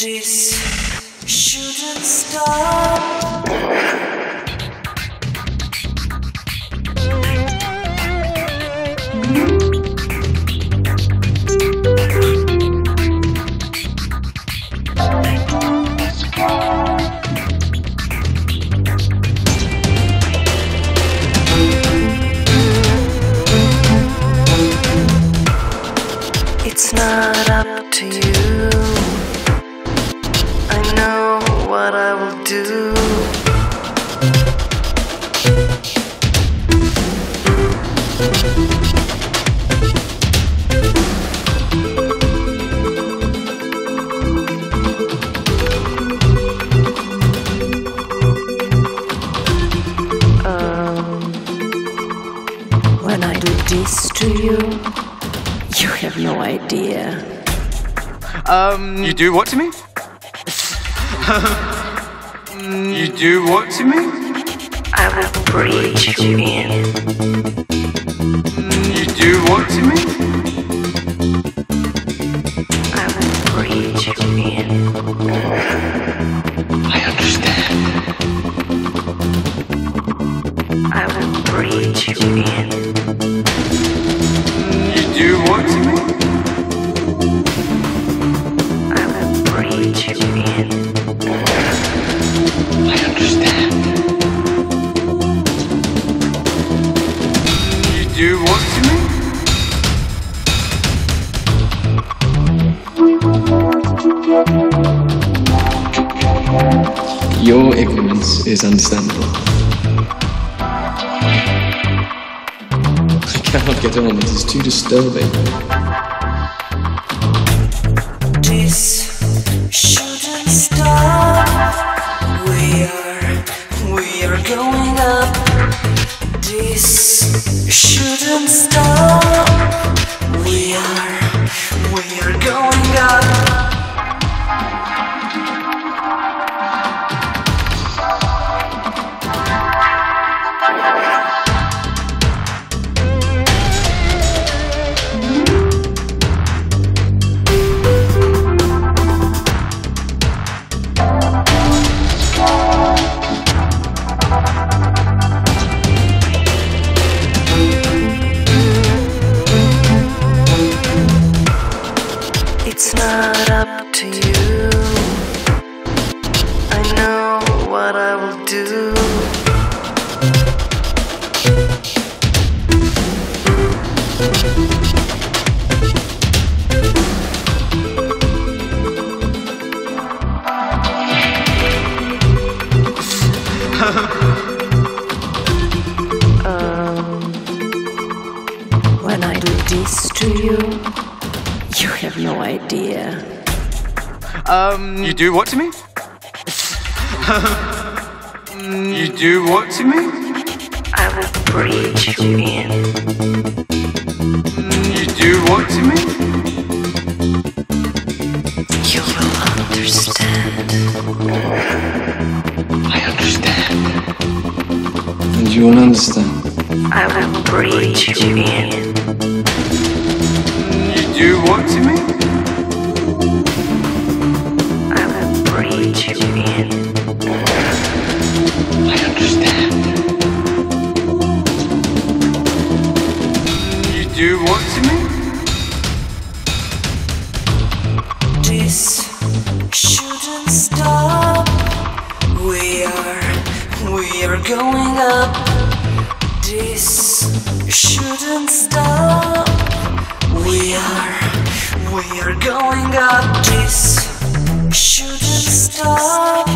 This shouldn't stop. It's not up to you. What I will do. Um, when I do this to you, you have no idea. Um, you do what to me? you do what to me? I will breathe you in. Mm, you do what to me? I will breathe you in. I understand. I will breathe you in. You do what to me? Your ignorance is understandable. I cannot get on, it is too disturbing. This shouldn't stop. We are, we are going up. This shouldn't stop. We are, we are going up. It's not up to you. I know what I will do. um, when I do this to you, you have no idea. Um, you do what to me? you do what to me? I will breathe you in. You do what to me? You will understand. I understand. And you will understand. I will breathe you in. You do what to me? I will breathe you in. I understand. You do what to me? This shouldn't stop. We are, we are going up. This shouldn't stop. We are, we are going up. This shouldn't stop.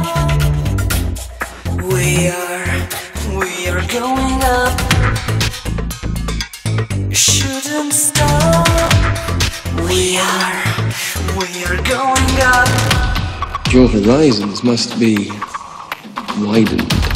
We are, we are going up. Shouldn't stop. We are, we are going up. Your horizons must be widened.